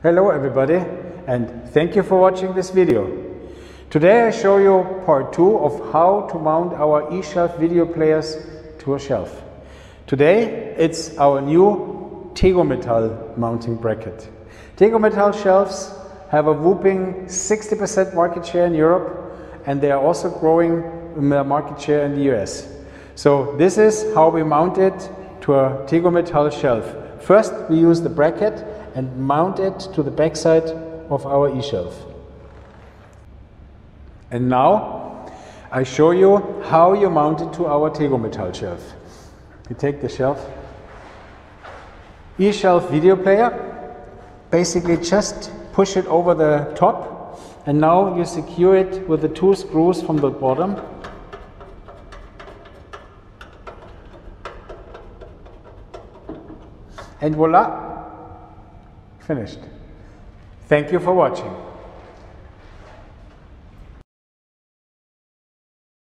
Hello everybody and thank you for watching this video. Today I show you part 2 of how to mount our eShelf video players to a shelf. Today it's our new Tegometall mounting bracket. Tegometall shelves have a whooping 60% market share in Europe and they are also growing their market share in the US. So this is how we mount it to a Tegometall shelf. First we use the bracket and mount it to the backside of our eShelf. And now I show you how you mount it to our Tegometall shelf. You take the shelf, eShelf video player, basically just push it over the top and now you secure it with the two screws from the bottom and voila Finished. Thank you for watching.